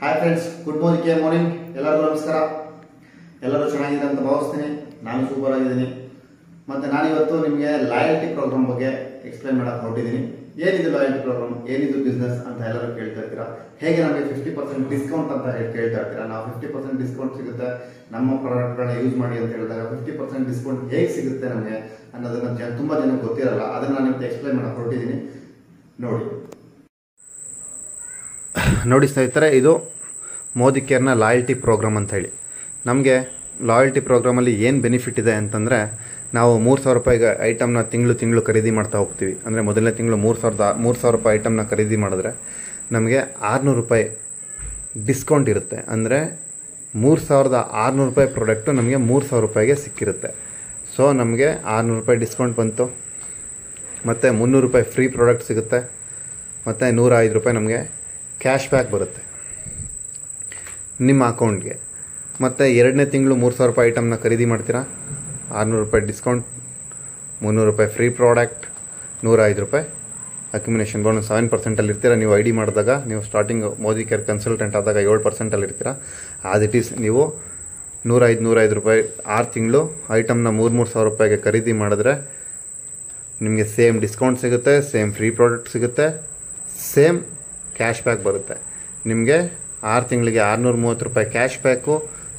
Hi friends good morning ಕೆ morning ಎಲ್ಲರಿಗೂ ನಮಸ್ಕಾರ. ಎಲ್ಲರೂ ಚೆನ್ನಾಗಿದೆ ಅಂತ ಭಾವಿಸ್ತೀನಿ. ನಾನು ಸೂಪರ್ ಆಗಿದ್ದೀನಿ. ಮತ್ತು ನಾನಿವತ್ತು ನಿಮಗೆ ಲಾಯಲ್ಟಿ ಪ್ರೋಗ್ರಾಮ್ ಬಗ್ಗೆ ಎಕ್ಸ್ಪ್ಲೈನ್ ಮಾಡೋಕೆ ಹೊರಟಿದ್ದೀನಿ. ಏನಿದು ಲಾಯಲ್ಟಿ ಪ್ರೋಗ್ರಾಮ್ ಏನಿದು ಬಿಸ್ನೆಸ್ ಅಂತ ಎಲ್ಲರೂ ಕೇಳ್ತಾ ಇರ್ತೀರಾ? ಹೇಗೆ ನಮಗೆ ಫಿಫ್ಟಿ ಪರ್ಸೆಂಟ್ ಡಿಸ್ಕೌಂಟ್ ಅಂತ ಹೇಳಿ ಕೇಳ್ತಾ ಇರ್ತೀರಾ? ನಾವು ಫಿಫ್ಟಿ ಪರ್ಸೆಂಟ್ ಡಿಸ್ಕೌಂಟ್ ಸಿಗುತ್ತೆ. ನಮ್ಮ ಪ್ರಾಡಕ್ಟ್ಗಳನ್ನ ಯೂಸ್ ಮಾಡಿ ಅಂತ ಹೇಳಿದಾಗ ಫಿಫ್ಟಿ ಪರ್ಸೆಂಟ್ ಡಿಸ್ಕೌಂಟ್ ಹೇಗೆ ಸಿಗುತ್ತೆ ನಮಗೆ ಅನ್ನೋದನ್ನ ತುಂಬ ಜನಕ್ಕೆ ಗೊತ್ತಿರಲ್ಲ. ಅದನ್ನು ನಾನು ನಿಮಗೆ ಎಕ್ಸ್ಪ್ಲೈನ್ ಮಾಡಕ್ಕೆ ಹೊರಟಿದ್ದೀನಿ. ನೋಡಿ. ನೋಡಿ ಸ್ನೇಹಿತರೆ, ಇದು ಮೋದಿ ಕೇರ್ನ ಲಾಯಲ್ಟಿ ಪ್ರೋಗ್ರಾಮ್ ಅಂತ ಹೇಳಿ. ನಮಗೆ ಲಾಯಲ್ಟಿ ಪ್ರೋಗ್ರಾಮಲ್ಲಿ ಏನು ಬೆನಿಫಿಟ್ ಇದೆ ಅಂತಂದರೆ, ನಾವು ಮೂರು ಸಾವಿರ ರೂಪಾಯಿಗೆ ಐಟಮ್ನ ತಿಂಗಳು ತಿಂಗಳು ಖರೀದಿ ಮಾಡ್ತಾ ಹೋಗ್ತೀವಿ. ಅಂದರೆ ಮೊದಲನೇ ತಿಂಗಳು ಮೂರು ಸಾವಿರದ, ಮೂರು ಸಾವಿರ ರೂಪಾಯಿ ಐಟಮ್ನ ಖರೀದಿ ಮಾಡಿದ್ರೆ ನಮಗೆ ಆರುನೂರು ರೂಪಾಯಿ ಡಿಸ್ಕೌಂಟ್ ಇರುತ್ತೆ. ಅಂದರೆ ಮೂರು ಸಾವಿರದ ಆರುನೂರು ರೂಪಾಯಿ ಪ್ರಾಡಕ್ಟು ನಮಗೆ ಮೂರು ಸಾವಿರ ರೂಪಾಯಿಗೆ ಸಿಕ್ಕಿರುತ್ತೆ. ಸೊ ನಮಗೆ ಆರುನೂರು ರೂಪಾಯಿ ಡಿಸ್ಕೌಂಟ್ ಬಂತು. ಮತ್ತು ಮುನ್ನೂರು ರೂಪಾಯಿ ಫ್ರೀ ಪ್ರಾಡಕ್ಟ್ ಸಿಗುತ್ತೆ. ಮತ್ತು ನೂರ ಐದು ರೂಪಾಯಿ ನಮಗೆ ಕ್ಯಾಶ್ ಬ್ಯಾಕ್ ಬರುತ್ತೆ. ನಿಮ್ಮ ಅಕೌಂಟ್ಗೆ. ಮತ್ತು ಎರಡನೇ ತಿಂಗಳು ಮೂರು ಸಾವಿರ ರೂಪಾಯಿ ಐಟಮ್ನ ಖರೀದಿ ಮಾಡ್ತೀರಾ? ಆರುನೂರು ರೂಪಾಯಿ ಡಿಸ್ಕೌಂಟ್ ಮುನ್ನೂರು ರೂಪಾಯಿ ಫ್ರೀ ಪ್ರಾಡಕ್ಟ್ ನೂರ ಐದು ರೂಪಾಯಿ. ಅಕ್ಯುಮಿನೇಷನ್ ಬೋನಸ್ ಸೆವೆನ್ ಪರ್ಸೆಂಟಲ್ಲಿ ಇರ್ತೀರ? ನೀವು ಐ ಡಿ ಮಾಡಿದಾಗ, ನೀವು ಸ್ಟಾರ್ಟಿಂಗ್ ಮೋದಿ ಕೇರ್ ಕನ್ಸಲ್ಟೆಂಟ್ ಆದಾಗ ಏಳು ಪರ್ಸೆಂಟಲ್ಲಿ ಇರ್ತೀರ? ಆ್ಯಸ್ ಇಟ್ ಈಸ್ ನೀವು ನೂರೈದು ನೂರೈದು ರೂಪಾಯಿ ಆರು ತಿಂಗಳು ಐಟಮ್ನ ಮೂರು ಮೂರು ಸಾವಿರ ರೂಪಾಯಿಗೆ ಖರೀದಿ ಮಾಡಿದ್ರೆ ನಿಮಗೆ ಸೇಮ್ ಡಿಸ್ಕೌಂಟ್ ಸಿಗುತ್ತೆ ಸೇಮ್ ಫ್ರೀ ಪ್ರಾಡಕ್ಟ್ ಸಿಗುತ್ತೆ ಸೇಮ್ ಕ್ಯಾಶ್ ಬ್ಯಾಕ್ ಬರುತ್ತೆ. ನಿಮಗೆ ಆರು ತಿಂಗಳಿಗೆ ಆರುನೂರ ಮೂವತ್ತು ರೂಪಾಯಿ ಕ್ಯಾಶ್ ಬ್ಯಾಕು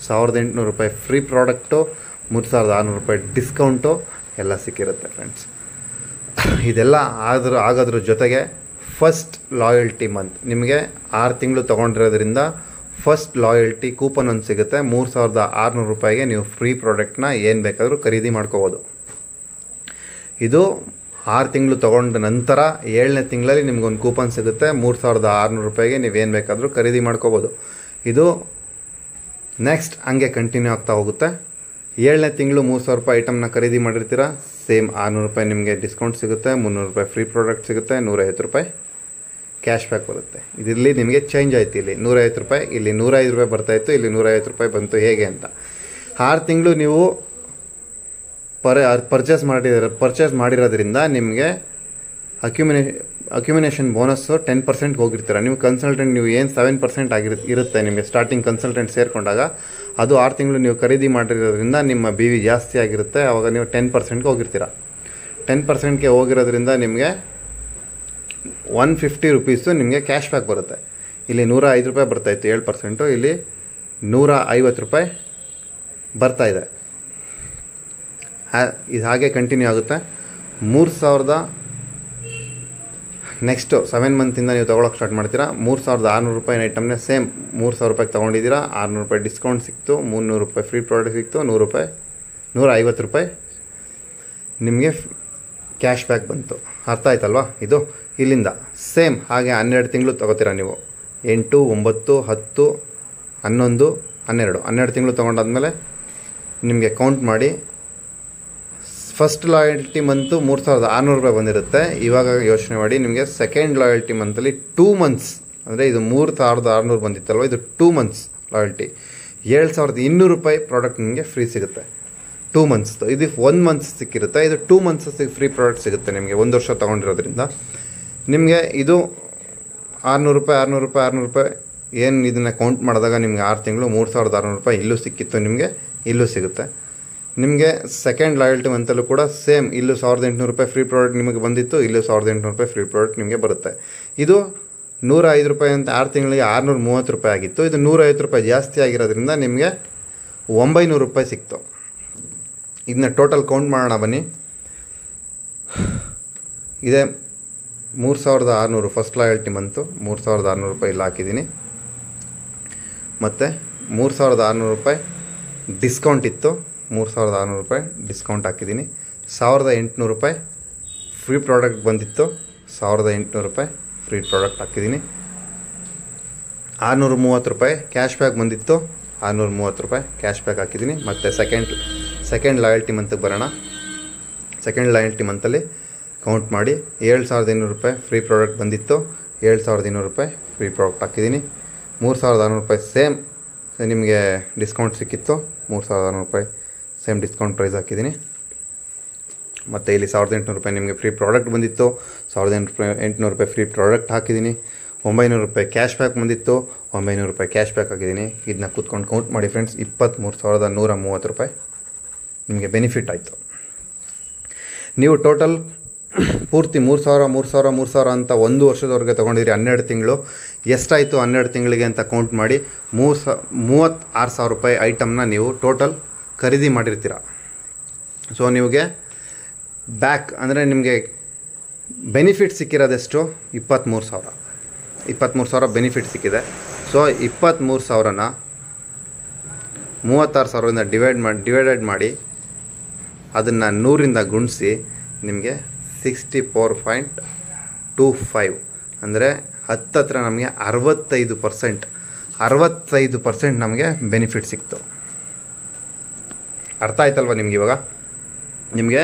ಸಾವಿರದ ಎಂಟುನೂರು ರೂಪಾಯಿ ಫ್ರೀ ಪ್ರಾಡಕ್ಟು ಮೂರು ಸಾವಿರದ ಆರುನೂರು ರೂಪಾಯಿ ಡಿಸ್ಕೌಂಟು ಎಲ್ಲ ಸಿಕ್ಕಿರುತ್ತೆ ಫ್ರೆಂಡ್ಸ್ ಇದೆಲ್ಲ ಆದ್ರ, ಆಗೋದ್ರ ಜೊತೆಗೆ ಫಸ್ಟ್ ಲಾಯಲ್ಟಿ ಮಂತ್ ನಿಮಗೆ ಆರು ತಿಂಗಳು ತೊಗೊಂಡಿರೋದ್ರಿಂದ ಫಸ್ಟ್ ಲಾಯಲ್ಟಿ ಕೂಪನ್ ಒಂದು ಸಿಗುತ್ತೆ, ಮೂರು ಸಾವಿರದ ಆರುನೂರು ರೂಪಾಯಿಗೆ ನೀವು ಫ್ರೀ ಪ್ರಾಡಕ್ಟ್ನ ಏನು ಬೇಕಾದರೂ ಖರೀದಿ ಮಾಡ್ಕೋಬೋದು. ಇದು ಆರು ತಿಂಗಳು ತೊಗೊಂಡ ನಂತರ ಏಳನೇ ತಿಂಗಳಲ್ಲಿ ನಿಮಗೊಂದು ಕೂಪನ್ ಸಿಗುತ್ತೆ. ಮೂರು ಸಾವಿರದ ಆರುನೂರು ರೂಪಾಯಿಗೆ ನೀವೇನು ಬೇಕಾದರೂ ಖರೀದಿ ಮಾಡ್ಕೋಬೋದು. ಇದು ನೆಕ್ಸ್ಟ್ ಹಂಗೆ ಕಂಟಿನ್ಯೂ ಆಗ್ತಾ ಹೋಗುತ್ತೆ. ಏಳನೇ ತಿಂಗಳು ಮೂರು ಸಾವಿರ ರೂಪಾಯಿ ಐಟಮ್ನ ಖರೀದಿ ಮಾಡಿರ್ತೀರ? ಸೇಮ್ ಆರುನೂರು ರೂಪಾಯಿ ನಿಮಗೆ ಡಿಸ್ಕೌಂಟ್ ಸಿಗುತ್ತೆ. ಮುನ್ನೂರು ರೂಪಾಯಿ ಫ್ರೀ ಪ್ರಾಡಕ್ಟ್ ಸಿಗುತ್ತೆ. ನೂರೈವತ್ತು ರೂಪಾಯಿ ಕ್ಯಾಶ್ ಬ್ಯಾಕ್ ಬರುತ್ತೆ. ಇದರಲ್ಲಿ ನಿಮಗೆ ಚೇಂಜ್ ಆಯ್ತು ಇಲ್ಲಿ. ನೂರೈವತ್ತು ರೂಪಾಯಿ. ಇಲ್ಲಿ ನೂರೈದು ರೂಪಾಯಿ ಬರ್ತಾಯಿತ್ತು ಇಲ್ಲಿ ನೂರೈವತ್ತು ರೂಪಾಯಿ ಬಂತು ಹೇಗೆ ಅಂತ. ಆರು ತಿಂಗಳು ನೀವು ಪರ್ ಪರ್ಚೇಸ್ ಮಾಡಿರೋ ಪರ್ಚೇಸ್ ಮಾಡಿರೋದ್ರಿಂದ ನಿಮಗೆ ಅಕ್ಯುಮಿನೇ ಅಕ್ಯುಮಿನೇಷನ್ ಬೋನಸ್ಸು ಟೆನ್ ಪರ್ಸೆಂಟ್ಗೆ ಹೋಗಿರ್ತೀರ. ನೀವು ಕನ್ಸಲ್ಟೆಂಟ್ ನೀವು ಏನು ಸೆವೆನ್ ಪರ್ಸೆಂಟ್ ಆಗಿರ ಇರುತ್ತೆ ನಿಮಗೆ ಸ್ಟಾರ್ಟಿಂಗ್ ಕನ್ಸಲ್ಟೆಂಟ್ ಸೇರಿಕೊಂಡಾಗ, ಅದು ಆರು ತಿಂಗಳು ನೀವು ಖರೀದಿ ಮಾಡಿರೋದ್ರಿಂದ ನಿಮ್ಮ ಬಿ ವಿ ಜಾಸ್ತಿ ಆಗಿರುತ್ತೆ ಆವಾಗ ನೀವು ಟೆನ್ ಪರ್ಸೆಂಟ್ಗೆ ಹೋಗಿರ್ತೀರ. ಟೆನ್ ಪರ್ಸೆಂಟ್ಗೆ ಹೋಗಿರೋದ್ರಿಂದ ನಿಮಗೆ ಒನ್ ಫಿಫ್ಟಿ ರುಪೀಸು ನಿಮಗೆ ಕ್ಯಾಶ್ ಬ್ಯಾಕ್ ಬರುತ್ತೆ. ಇಲ್ಲಿ ನೂರ ಐದು ರೂಪಾಯಿ ಬರ್ತಾಯಿತ್ತು ಏಳು ಪರ್ಸೆಂಟು ಇಲ್ಲಿ ನೂರ ಐವತ್ತು ರೂಪಾಯಿ ಬರ್ತಾ ಇದೆ ಹಾಗೆ ಕಂಟಿನ್ಯೂ ಆಗುತ್ತೆ. ಮೂರು ಸಾವಿರದ ನೆಕ್ಸ್ಟು ಸೆವೆನ್ ಮಂತಿಂದ ನೀವು ತೊಗೊಳಕ್ಕೆ ಸ್ಟಾರ್ಟ್ ಮಾಡ್ತೀರಾ. ಮೂರು ಸಾವಿರದ ಆರುನೂರು ರೂಪಾಯಿ ಐಟಮ್ನೇ ಸೇಮ್ ಮೂರು ಸಾವಿರ ರೂಪಾಯಿ ತೊಗೊಂಡಿದ್ದೀರಾ. ಆರುನೂರು ರೂಪಾಯಿ ಡಿಸ್ಕೌಂಟ್ ಸಿಕ್ತು. ಮುನ್ನೂರು ರೂಪಾಯಿ ಫ್ರೀ ಪ್ರಾಡಕ್ಟ್ ಸಿಕ್ತು. ನೂರು ರೂಪಾಯಿ, ನೂರ ಐವತ್ತು ರೂಪಾಯಿ ನಿಮಗೆ ಕ್ಯಾಶ್ ಬ್ಯಾಕ್ ಬಂತು. ಅರ್ಥ ಆಯ್ತಲ್ವಾ? ಇದು ಇಲ್ಲಿಂದ. ಸೇಮ್ ಹಾಗೆ ಹನ್ನೆರಡು ತಿಂಗಳು ತೊಗೋತೀರಾ ನೀವು. ಎಂಟು, ಒಂಬತ್ತು, ಹತ್ತು, ಹನ್ನೊಂದು, ಹನ್ನೆರಡು. ಹನ್ನೆರಡು ತಿಂಗಳು ತೊಗೊಂಡಾದ್ಮೇಲೆ ನಿಮಗೆ ಕೌಂಟ್ ಮಾಡಿ ಫಸ್ಟ್ ಲಾಯಲ್ಟಿ ಮಂತು ಮೂರು ಸಾವಿರದ ಆರುನೂರು ರೂಪಾಯಿ ಬಂದಿರುತ್ತೆ. ಇವಾಗ ಯೋಚನೆ ಮಾಡಿ, ನಿಮಗೆ ಸೆಕೆಂಡ್ ಲಾಯಲ್ಟಿ ಮಂತಲ್ಲಿ ಟೂ ಮಂತ್ಸ್ ಅಂದರೆ ಇದು ಮೂರು ಸಾವಿರದ ಆರುನೂರು ಬಂದಿತ್ತಲ್ವ? ಇದು ಟೂ ಮಂತ್ಸ್ ಲಾಯಲ್ಟಿ ಏಳು ಸಾವಿರದ ಇನ್ನೂರು ರೂಪಾಯಿ ಪ್ರಾಡಕ್ಟ್ ನಿಮಗೆ ಫ್ರೀ ಸಿಗುತ್ತೆ. ಟೂ ಮಂತ್ಸ್ದು ಇದು ಒನ್ ಮಂತ್ಸ್ ಸಿಕ್ಕಿರುತ್ತೆ. ಇದು ಟೂ ಮಂತ್ಸ್ ಫ್ರೀ ಪ್ರಾಡಕ್ಟ್ ಸಿಗುತ್ತೆ ನಿಮಗೆ ಒಂದು ವರ್ಷ ತೊಗೊಂಡಿರೋದ್ರಿಂದ. ನಿಮಗೆ ಇದು ಆರುನೂರು ರೂಪಾಯಿ ಆರುನೂರು ರೂಪಾಯಿ ಆರುನೂರು ರೂಪಾಯಿ ಏನು ಇದನ್ನು ಕೌಂಟ್ ಮಾಡಿದಾಗ ನಿಮಗೆ ಆರು ತಿಂಗಳು ಮೂರು ಸಾವಿರದ ಆರುನೂರು ರೂಪಾಯಿ ಇಲ್ಲೂ ಸಿಕ್ಕಿತ್ತು ನಿಮಗೆ, ಇಲ್ಲೂ ಸಿಗುತ್ತೆ. ನಿಮಗೆ ಸೆಕೆಂಡ್ ಲಾಯಲ್ಟಿ ಮಂತಲ್ಲೂ ಕೂಡ ಸೇಮ್ ಇಲ್ಲೂ ಸಾವಿರದ ಎಂಟುನೂರು ರೂಪಾಯಿ ಫ್ರೀ ಪ್ರಾಡಕ್ಟ್ ನಿಮಗೆ ಬಂದಿತ್ತು, ಇಲ್ಲೂ ಸಾವಿರದ ಎಂಟುನೂರು ರೂಪಾಯಿ ಫ್ರೀ ಪ್ರಾಡಕ್ಟ್ ನಿಮಗೆ ಬರುತ್ತೆ. ಇದು ನೂರ ಐದು ರೂಪಾಯಿ ಅಂತ ಆರು ತಿಂಗಳಿಗೆ ಆರುನೂರ ಮೂವತ್ತು ರೂಪಾಯಿ ಆಗಿತ್ತು. ಇದು ನೂರೈವತ್ತು ರೂಪಾಯಿ ಜಾಸ್ತಿ ಆಗಿರೋದ್ರಿಂದ ನಿಮಗೆ ಒಂಬೈನೂರು ರೂಪಾಯಿ ಸಿಕ್ತು. ಇದನ್ನ ಟೋಟಲ್ ಕೌಂಟ್ ಮಾಡೋಣ ಬನ್ನಿ. ಇದೇ ಮೂರು ಸಾವಿರದ ಆರುನೂರು ಫಸ್ಟ್ ಲಾಯಲ್ಟಿ ಮಂತು ಮೂರು ಸಾವಿರದ ಆರುನೂರು ರೂಪಾಯಿ ಇಲ್ಲಿ ಹಾಕಿದ್ದೀನಿ. ಮತ್ತು ಮೂರು ಸಾವಿರದ ಆರುನೂರು ರೂಪಾಯಿ ಡಿಸ್ಕೌಂಟ್ ಇತ್ತು. ಮೂರು ಸಾವಿರದ ಆರುನೂರು ರೂಪಾಯಿ ಡಿಸ್ಕೌಂಟ್ ಹಾಕಿದ್ದೀನಿ. ಸಾವಿರದ ಎಂಟುನೂರು ರೂಪಾಯಿ ಫ್ರೀ ಪ್ರಾಡಕ್ಟ್ ಬಂದಿತ್ತು. ಸಾವಿರದ ಎಂಟುನೂರು ರೂಪಾಯಿ ಫ್ರೀ ಪ್ರಾಡಕ್ಟ್ ಹಾಕಿದ್ದೀನಿ. ಆರುನೂರ ಮೂವತ್ತು ರೂಪಾಯಿ ಕ್ಯಾಶ್ ಬ್ಯಾಕ್ ಬಂದಿತ್ತು. ಆರುನೂರ ಮೂವತ್ತು ರೂಪಾಯಿ ಕ್ಯಾಶ್ ಬ್ಯಾಕ್ ಹಾಕಿದ್ದೀನಿ. ಮತ್ತು ಸೆಕೆಂಡ್ ಸೆಕೆಂಡ್ ಲಾಯಲ್ಟಿ ಮಂತಿಗೆ ಬರೋಣ. ಸೆಕೆಂಡ್ ಲಾಯಲ್ಟಿ ಮಂತಲ್ಲಿ ಕೌಂಟ್ ಮಾಡಿ ಏಳು ಸಾವಿರದ ಇನ್ನೂರು ರೂಪಾಯಿ ಫ್ರೀ ಪ್ರಾಡಕ್ಟ್ ಬಂದಿತ್ತು. ಏಳು ಸಾವಿರದ ಇನ್ನೂರು ರೂಪಾಯಿ ಫ್ರೀ ಪ್ರಾಡಕ್ಟ್ ಹಾಕಿದ್ದೀನಿ. ಮೂರು ಸಾವಿರದ ಆರುನೂರು ರೂಪಾಯಿ ಸೇಮ್ ನಿಮಗೆ ಡಿಸ್ಕೌಂಟ್ ಸಿಕ್ಕಿತ್ತು. ಮೂರು ಸಾವಿರದ ಆರುನೂರು ರೂಪಾಯಿ ಸೇಮ್ ಡಿಸ್ಕೌಂಟ್ ಪ್ರೈಸ್ ಹಾಕಿದ್ದೀನಿ. ಮತ್ತು ಇಲ್ಲಿ ಸಾವಿರದ ಎಂಟುನೂರು ರೂಪಾಯಿ ನಿಮಗೆ ಫ್ರೀ ಪ್ರಾಡಕ್ಟ್ ಬಂದಿತ್ತು. ಸಾವಿರದ ಎಂಟು ರೂಪಾಯಿ, ಎಂಟುನೂರು ರೂಪಾಯಿ ಫ್ರೀ ಪ್ರಾಡಕ್ಟ್ ಹಾಕಿದ್ದೀನಿ. ಒಂಬೈನೂರು ರೂಪಾಯಿ ಕ್ಯಾಶ್ ಬ್ಯಾಕ್ ಬಂದಿತ್ತು. ಒಂಬೈನೂರು ರೂಪಾಯಿ ಕ್ಯಾಶ್ ಬ್ಯಾಕ್ ಹಾಕಿದ್ದೀನಿ. ಇದನ್ನ ಕೂತ್ಕೊಂಡು ಕೌಂಟ್ ಮಾಡಿ ಫ್ರೆಂಡ್ಸ್ ಇಪ್ಪತ್ತ್ಮೂರು ಸಾವಿರದ ನೂರ ಮೂವತ್ತು ರೂಪಾಯಿ ನಿಮಗೆ ಬೆನಿಫಿಟ್ ಆಯಿತು. ನೀವು ಟೋಟಲ್ ಪೂರ್ತಿ ಮೂರು ಸಾವಿರ ಮೂರು ಸಾವಿರ ಮೂರು ಸಾವಿರ ಅಂತ ಒಂದು ವರ್ಷದವರೆಗೆ ತೊಗೊಂಡಿದ್ರಿ ಹನ್ನೆರಡು ತಿಂಗಳು. ಎಷ್ಟಾಯಿತು ಹನ್ನೆರಡು ತಿಂಗಳಿಗೆ ಅಂತ ಕೌಂಟ್ ಮಾಡಿ ಮೂರು ಸ, ಮೂವತ್ತಾರು ಸಾವಿರ ರೂಪಾಯಿ ಐಟಮ್ನ ನೀವು ಟೋಟಲ್ ಖರೀದಿ ಮಾಡಿರ್ತೀರ. ಸೊ ನಿಮಗೆ ಬ್ಯಾಕ್ ಅಂದರೆ ನಿಮಗೆ ಬೆನಿಫಿಟ್ ಸಿಕ್ಕಿರೋದೆಷ್ಟು? ಇಪ್ಪತ್ತ್ಮೂರು ಸಾವಿರ. ಇಪ್ಪತ್ತ್ಮೂರು ಸಾವಿರ ಬೆನಿಫಿಟ್ ಸಿಕ್ಕಿದೆ. ಸೊ ಇಪ್ಪತ್ತ್ಮೂರು ಸಾವಿರನ ಮೂವತ್ತಾರು ಸಾವಿರದಿಂದ ಡಿವೈಡ್ ಮಾಡಿ ಡಿವೈಡೆಡ್ ಮಾಡಿ ಅದನ್ನು ನೂರಿಂದ ಗುಣಿಸಿ ನಿಮಗೆ sixty four point two five ಅಂದರೆ ಹತ್ತತ್ರ ನಮಗೆ ಅರವತ್ತೈದು ಪರ್ಸೆಂಟ್ ಅರವತ್ತೈದು ಪರ್ಸೆಂಟ್ ನಮಗೆ ಬೆನಿಫಿಟ್ ಸಿಕ್ತು. ಅರ್ಥ ಆಯ್ತಲ್ವ ನಿಮ್ಗೆ ಇವಾಗ? ನಿಮಗೆ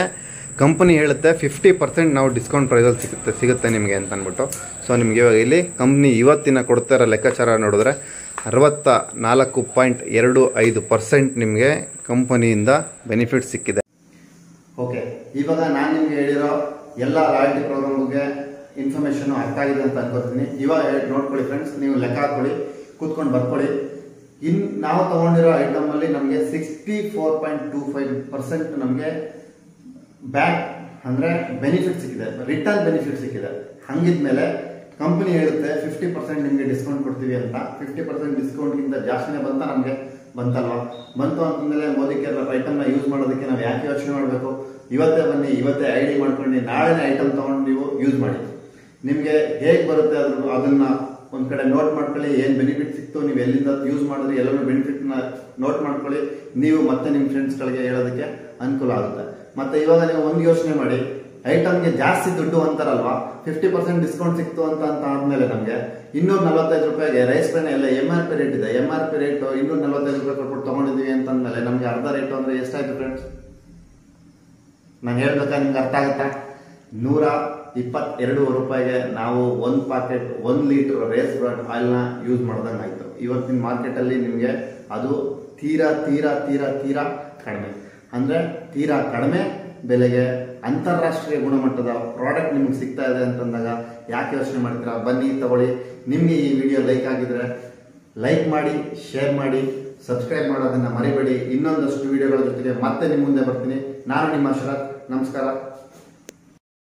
ಕಂಪನಿ ಹೇಳುತ್ತೆ ಫಿಫ್ಟಿ ಪರ್ಸೆಂಟ್ ನಾವು ಡಿಸ್ಕೌಂಟ್ ಪ್ರೈಸಲ್ಲಿ ಸಿಗುತ್ತೆ ಸಿಗುತ್ತೆ ನಿಮಗೆ ಅಂತ ಅಂದ್ಬಿಟ್ಟು. ಸೊ ನಿಮಗೆ ಇವಾಗ ಇಲ್ಲಿ ಕಂಪ್ನಿ ಇವತ್ತಿನ ಕೊಡ್ತಾ ಇರೋ ಲೆಕ್ಕಾಚಾರ ನೋಡಿದ್ರೆ ಅರವತ್ತ ನಾಲ್ಕು ಪಾಯಿಂಟ್ ಎರಡು ಐದು ಪರ್ಸೆಂಟ್ ನಿಮಗೆ ಕಂಪನಿಯಿಂದ ಬೆನಿಫಿಟ್ ಸಿಕ್ಕಿದೆ. ಓಕೆ ಇವಾಗ ನಾನು ನಿಮಗೆ ಹೇಳಿರೋ ಎಲ್ಲ ರಾಯಲ್ಟಿ ಪ್ರೋಗ್ರಾಮ್ ಬಗ್ಗೆ ಇನ್ಫಾರ್ಮೇಶನ್ ಅರ್ಥ ಆಗಿದೆ ಅಂತ ಅನ್ಕೋತೀನಿ. ಇವಾಗ ನೋಡ್ಕೊಳ್ಳಿ ಫ್ರೆಂಡ್ಸ್ ನೀವು ಲೆಕ್ಕ ಹಾಕೊಳ್ಳಿ ಕೂತ್ಕೊಂಡು ಬರ್ಕೊಳ್ಳಿ. ಇನ್ ನಾವು ತಗೊಂಡಿರೋ ಐಟಮ್ ಅಲ್ಲಿ ನಮಗೆ sixty four point two five percent ನಮಗೆ ಬ್ಯಾಕ್ ಅಂದ್ರೆ ಬೆನಿಫಿಟ್ ಸಿಕ್ಕಿದೆ. ರಿಟರ್ನ್ ಬೆನಿಫಿಟ್ ಸಿಕ್ಕಿದೆ. ಹಂಗಿದ್ಮೇಲೆ ಕಂಪನಿ ಹೇಳುತ್ತೆ ಫಿಫ್ಟಿ ಪರ್ಸೆಂಟ್ ನಿಮಗೆ ಡಿಸ್ಕೌಂಟ್ ಕೊಡ್ತೀವಿ ಅಂತ. ಫಿಫ್ಟಿ ಪರ್ಸೆಂಟ್ ಡಿಸ್ಕೌಂಟ್ಗಿಂತ ಜಾಸ್ತಿನೇ ಬಂತ ನಮಗೆ ಬಂತಲ್ವಾ? ಬಂತು ಅಂತಂದ್ರೆ ಮೋದಿಕ್ಕೆ ಐಟಮ್ನ ಯೂಸ್ ಮಾಡೋದಕ್ಕೆ ನಾವು ಯಾಕೆ ಯೋಚನೆ ಮಾಡಬೇಕು? ಇವತ್ತೇ ಬನ್ನಿ, ಇವತ್ತೇ ಐ ಡಿ ಮಾಡ್ಕೊಂಡು ನಾಳೆನೇ ಐಟಮ್ ತಗೊಂಡು ನೀವು ಯೂಸ್ ಮಾಡಿ. ನಿಮಗೆ ಹೇಗೆ ಬರುತ್ತೆ ಅದ್ರ ಅದನ್ನ ಒಂದ್ ಕಡೆ ನೋಟ್ ಮಾಡ್ಕೊಳ್ಳಿ, ಏನ್ ಬೆನಿಫಿಟ್ ಸಿಕ್ತು, ನೀವು ಎಲ್ಲಿಂದ ಯೂಸ್ ಮಾಡಿದ್ರೆ, ಎಲ್ಲರೂ ಬೆನಿಫಿಟ್ನ ನೋಟ್ ಮಾಡ್ಕೊಳ್ಳಿ. ನೀವು ಮತ್ತೆ ನಿಮ್ಮ ಫ್ರೆಂಡ್ಸ್ ಗಳಿಗೆ ಹೇಳೋದಕ್ಕೆ ಅನುಕೂಲ ಆಗುತ್ತೆ. ಮತ್ತೆ ಇವಾಗ ನೀವು ಒಂದು ಯೋಚನೆ ಮಾಡಿ ಐಟಮ್ಗೆ ಜಾಸ್ತಿ ದುಡ್ಡು ಅಂತಾರಲ್ವಾ ಫಿಫ್ಟಿ ಪರ್ಸೆಂಟ್ ಡಿಸ್ಕೌಂಟ್ ಸಿಕ್ತು ಅಂತ ಅಂತ ಆದ್ಮೇಲೆ ನಮಗೆ ಇನ್ನೂರ ನಲವತ್ತೈದು ರೂಪಾಯಿಗೆ ರೈಸ್ ಪೇನ್ ಎಲ್ಲ ಎಂ ಆರ್ ಪಿ ರೇಟ್ ಇದೆ. ಎಂ ಆರ್ ಪಿ ರೇಟ್ ಇನ್ನೂರ ನಲವತ್ತೈದು ರೂಪಾಯಿ ಕೊಟ್ಬಿಟ್ಟು ಅಂತ ಅಂತಂದ್ಮೇಲೆ ನಮಗೆ ಅರ್ಧ ರೇಟ್ ಅಂದ್ರೆ ಎಷ್ಟಾಯ್ತು ಫ್ರೆಂಡ್ಸ್ ನಾನು ಹೇಳ್ಬೇಕಾ, ನಿಮ್ಗೆ ಅರ್ಥ ಆಗುತ್ತಾ? ನೂರ ಇಪ್ಪತ್ತೆರಡು ರೂಪಾಯಿಗೆ ನಾವು ಒಂದು ಪ್ಯಾಕೆಟ್ ಒಂದು ಲೀಟರ್ ರೇಸ್ ಬ್ರಾಂಡ್ ಆಯಿಲ್ನ ಯೂಸ್ ಮಾಡ್ದಂಗೆ ಆಯ್ತು ಇವತ್ತಿನ ಮಾರ್ಕೆಟಲ್ಲಿ ನಿಮಗೆ ಅದು ತೀರಾ ತೀರಾ ತೀರಾ ತೀರಾ ಕಡಿಮೆ. ಅಂದರೆ ತೀರಾ ಕಡಿಮೆ ಬೆಲೆಗೆ ಅಂತಾರಾಷ್ಟ್ರೀಯ ಗುಣಮಟ್ಟದ ಪ್ರಾಡಕ್ಟ್ ನಿಮ್ಗೆ ಸಿಗ್ತಾ ಇದೆ ಅಂತಂದಾಗ ಯಾಕೆ ಯೋಚನೆ ಮಾಡ್ತೀರಾ? ಬನ್ನಿ, ತಗೊಳ್ಳಿ. ನಿಮಗೆ ಈ ವಿಡಿಯೋ ಲೈಕ್ ಆಗಿದ್ರೆ ಲೈಕ್ ಮಾಡಿ ಶೇರ್ ಮಾಡಿ ಸಬ್ಸ್ಕ್ರೈಬ್ ಮಾಡೋದನ್ನ ಮರಿಬೇಡಿ. ಇನ್ನೊಂದಷ್ಟು ವಿಡಿಯೋಗಳ ಜೊತೆಗೆ ಮತ್ತೆ ನಿಮ್ಮ ಮುಂದೆ ಬರ್ತೀನಿ. ನಾನು ನಿಮ್ಮ ಶರತ್ ನಮಸ್ಕಾರ.